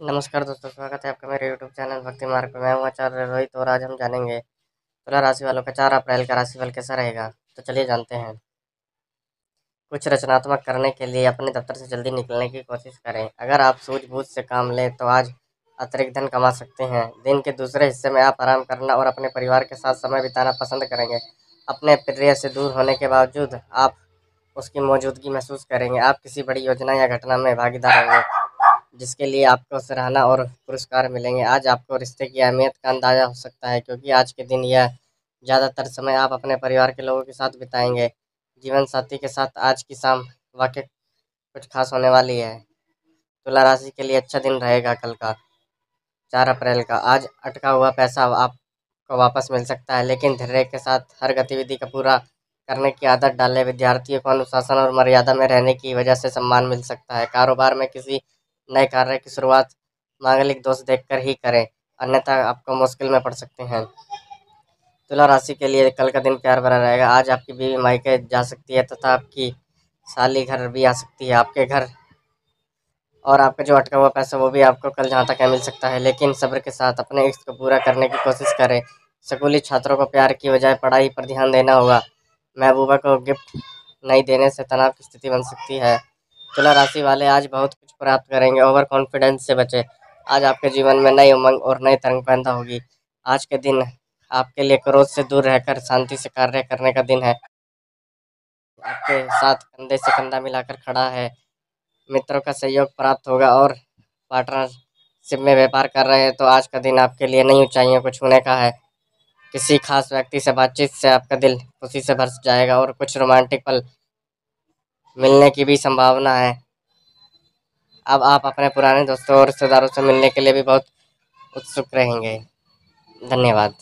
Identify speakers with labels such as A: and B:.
A: नमस्कार दोस्तों, स्वागत है आपका मेरे यूट्यूब चैनल भक्ति मार्ग में मैं हूँ आचार्य रोहित और आज हम जानेंगे तुला राशि वालों का चार अप्रैल का राशिफल कैसा रहेगा। तो चलिए जानते हैं। कुछ रचनात्मक करने के लिए अपने दफ्तर से जल्दी निकलने की कोशिश करें। अगर आप सूझबूझ से काम लें तो आज अतिरिक्त धन कमा सकते हैं। दिन के दूसरे हिस्से में आप आराम करना और अपने परिवार के साथ समय बिताना पसंद करेंगे। अपने प्रिय से दूर होने के बावजूद आप उसकी मौजूदगी महसूस करेंगे। आप किसी बड़ी योजना या घटना में भागीदार होंगे। जिसके लिए आपको सराहना और पुरस्कार मिलेंगे। आज आपको रिश्ते की अहमियत का अंदाज़ा हो सकता है, क्योंकि आज के दिन यह ज़्यादातर समय आप अपने परिवार के लोगों के साथ बिताएँगे। जीवन साथी के साथ आज की शाम वाकई कुछ खास होने वाली है। तुला राशि के लिए अच्छा दिन रहेगा कल का, चार अप्रैल का। आज अटका हुआ पैसा आपको वापस मिल सकता है, लेकिन धैर्य के साथ हर गतिविधि का पूरा करने की आदत डालें विद्यार्थियों को अनुशासन और मर्यादा में रहने की वजह से सम्मान मिल सकता है। कारोबार में किसी नए कार्य की शुरुआत मांगलिक दोष देखकर ही करें, अन्यथा आपको मुश्किल में पड़ सकते हैं। तुला राशि के लिए कल का दिन प्यार भरा रहेगा। आज आपकी बीवी मायके जा सकती है तथा आपकी साली घर भी आ सकती है। आपके घर और आपका जो अटका हुआ पैसा, वो भी आपको कल जहाँ तक मिल सकता है। लेकिन सब्र के साथ अपने इष्ट को पूरा करने की कोशिश करें। स्कूली छात्रों को प्यार की बजाय पढ़ाई पर ध्यान देना होगा। महबूबा को गिफ्ट नहीं देने से तनाव की स्थिति बन सकती है। तुला राशि वाले आज बहुत कुछ प्राप्त करेंगे ओवर कॉन्फिडेंस से बचे। आज आपके जीवन में नई उमंग और नई तरंग पैदा होगी। आज के दिन आपके लिए क्रोध से दूर रहकर, शांति से कार्य करने का दिन है। आपके साथ कंधे से कंधा मिलाकर खड़ा है। मित्रों का सहयोग प्राप्त होगा और पार्टनरशिप में व्यापार कर रहे हैं तो आज का दिन आपके लिए नई ऊंचाइयों को छूने का है। किसी खास व्यक्ति से बातचीत से आपका दिल खुशी से भर जाएगा और कुछ रोमांटिक पल मिलने की भी संभावना है। अब आप अपने पुराने दोस्तों और रिश्तेदारों से मिलने के लिए भी बहुत उत्सुक रहेंगे। धन्यवाद।